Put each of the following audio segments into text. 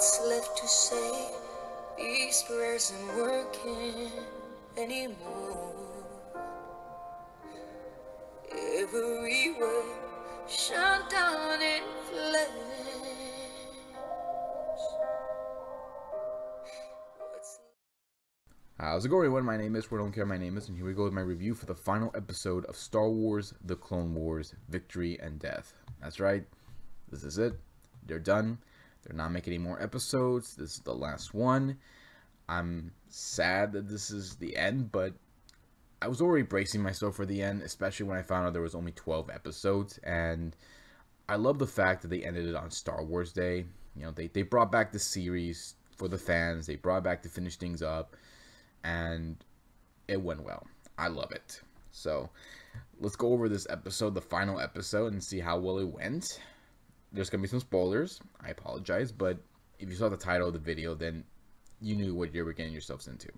What's left to say? These prayers aren't working anymore. Every word shut down in flames. How's it going everyone? My name is Where Don't Care My Name is and here we go with my review for the final episode of Star Wars The Clone Wars Victory and Death. That's right, this is it. They're done. They're not making any more episodes. This is the last one. I'm sad that this is the end, but I was already bracing myself for the end, especially when I found out there was only 12 episodes and I love the fact that they ended it on Star Wars Day. You know, they, they brought back the series for the fans. They brought back to finish things up and it went well. I love it. So let's go over this episode, the final episode, and see how well it went. There's gonna be some spoilers. I apologize, but if you saw the title of the video, then you knew what you were getting yourselves into.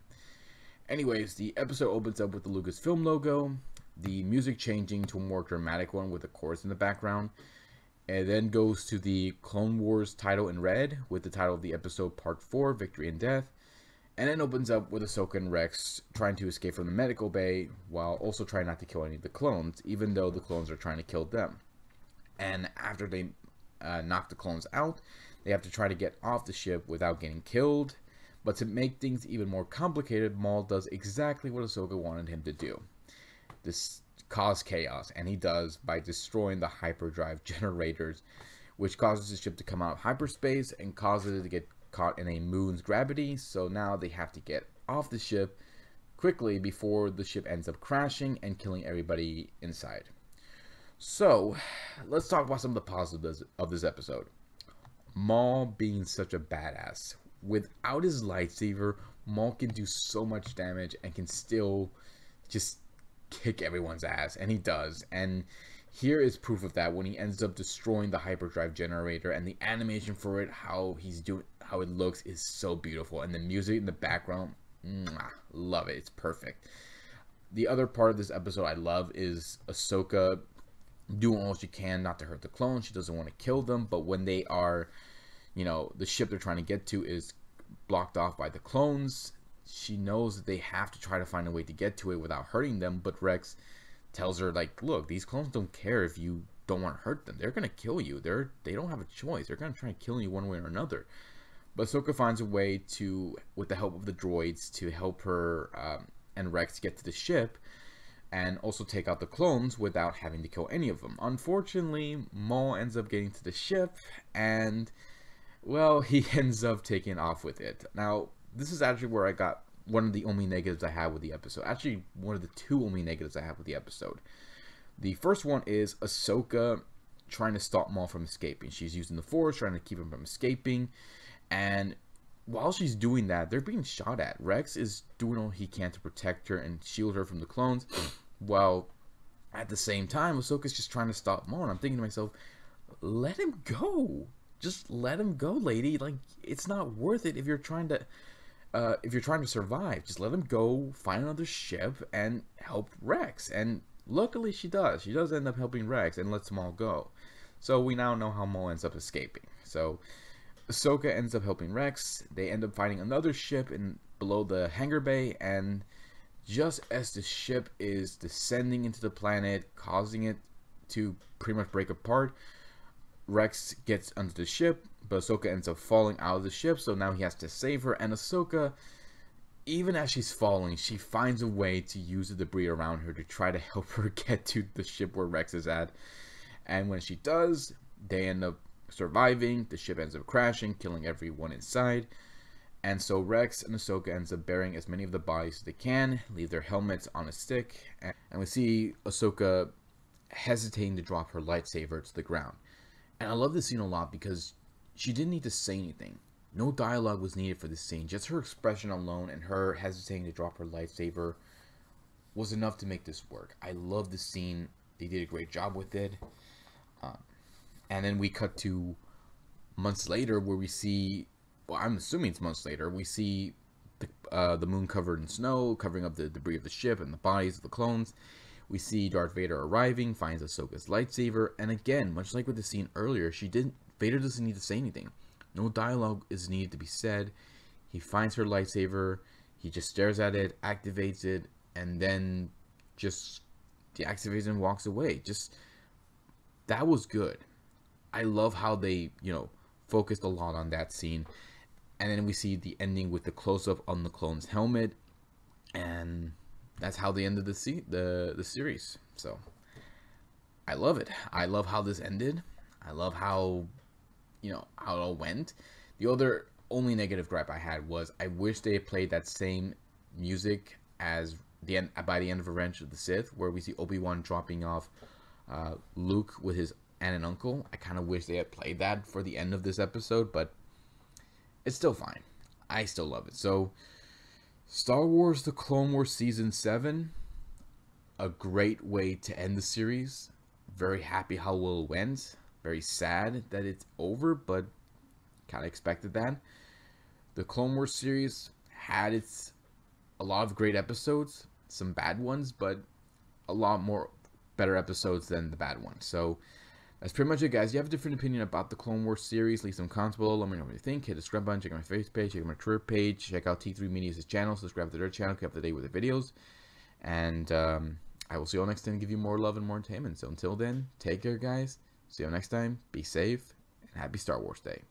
Anyways, the episode opens up with the Lucasfilm logo, the music changing to a more dramatic one with a chorus in the background, and then goes to the Clone Wars title in red with the title of the episode Part 4, Victory and Death, and then opens up with Ahsoka and Rex trying to escape from the medical bay while also trying not to kill any of the clones, even though the clones are trying to kill them. And after they uh, knock the clones out, they have to try to get off the ship without getting killed. But to make things even more complicated, Maul does exactly what Ahsoka wanted him to do. This cause chaos, and he does by destroying the hyperdrive generators, which causes the ship to come out of hyperspace and causes it to get caught in a moon's gravity, so now they have to get off the ship quickly before the ship ends up crashing and killing everybody inside. So, let's talk about some of the positives of this episode. Maul being such a badass. Without his lightsaber, Maul can do so much damage and can still just kick everyone's ass, and he does. And here is proof of that when he ends up destroying the hyperdrive generator and the animation for it how he's doing how it looks is so beautiful and the music in the background mwah, love it it's perfect the other part of this episode i love is ahsoka doing all she can not to hurt the clones she doesn't want to kill them but when they are you know the ship they're trying to get to is blocked off by the clones she knows that they have to try to find a way to get to it without hurting them but rex tells her like, look, these clones don't care if you don't want to hurt them. They're gonna kill you. They're they don't have a choice. They're gonna try and kill you one way or another. But Ahsoka finds a way to, with the help of the droids, to help her um, and Rex get to the ship, and also take out the clones without having to kill any of them. Unfortunately, Maul ends up getting to the ship, and well, he ends up taking off with it. Now, this is actually where I got one of the only negatives I have with the episode. Actually, one of the two only negatives I have with the episode. The first one is Ahsoka trying to stop Maul from escaping. She's using the Force, trying to keep him from escaping. And while she's doing that, they're being shot at. Rex is doing all he can to protect her and shield her from the clones. while at the same time, Ahsoka's just trying to stop Maul. And I'm thinking to myself, let him go. Just let him go, lady. Like, it's not worth it if you're trying to uh, if you're trying to survive, just let him go, find another ship, and help Rex. And luckily, she does. She does end up helping Rex and lets Maul go. So we now know how Maul ends up escaping. So Ahsoka ends up helping Rex. They end up finding another ship in below the hangar bay, and just as the ship is descending into the planet, causing it to pretty much break apart, Rex gets under the ship, but Ahsoka ends up falling out of the ship, so now he has to save her. And Ahsoka, even as she's falling, she finds a way to use the debris around her to try to help her get to the ship where Rex is at. And when she does, they end up surviving. The ship ends up crashing, killing everyone inside. And so Rex and Ahsoka ends up burying as many of the bodies as they can, leave their helmets on a stick, and we see Ahsoka hesitating to drop her lightsaber to the ground. And I love this scene a lot because she didn't need to say anything. No dialogue was needed for this scene. Just her expression alone and her hesitating to drop her lightsaber was enough to make this work. I love the scene. They did a great job with it. Um, and then we cut to months later where we see, well, I'm assuming it's months later, we see the, uh, the moon covered in snow, covering up the debris of the ship and the bodies of the clones. We see Darth Vader arriving, finds Ahsoka's lightsaber, and again, much like with the scene earlier, she didn't Vader doesn't need to say anything. No dialogue is needed to be said. He finds her lightsaber, he just stares at it, activates it, and then just deactivates and walks away. Just that was good. I love how they, you know, focused a lot on that scene. And then we see the ending with the close up on the clone's helmet. And that's how they ended the se- the the series. So I love it. I love how this ended. I love how you know how it all went. The other only negative gripe I had was I wish they had played that same music as the end by the end of Revenge of the Sith, where we see Obi Wan dropping off uh, Luke with his and uncle. I kind of wish they had played that for the end of this episode, but it's still fine. I still love it. So, Star Wars: The Clone Wars season seven, a great way to end the series. Very happy how well it went. Very sad that it's over, but kind of expected that. The Clone Wars series had its a lot of great episodes, some bad ones, but a lot more better episodes than the bad ones. So that's pretty much it, guys. If you have a different opinion about the Clone Wars series, leave some comments below. Let me know what you think. Hit the subscribe button, check out my Facebook page, check out my Twitter page, check out T3 Media's channel, subscribe to their channel, keep up to date with the videos. And um, I will see you all next time give you more love and more entertainment. So until then, take care, guys. See you next time. Be safe and happy Star Wars Day.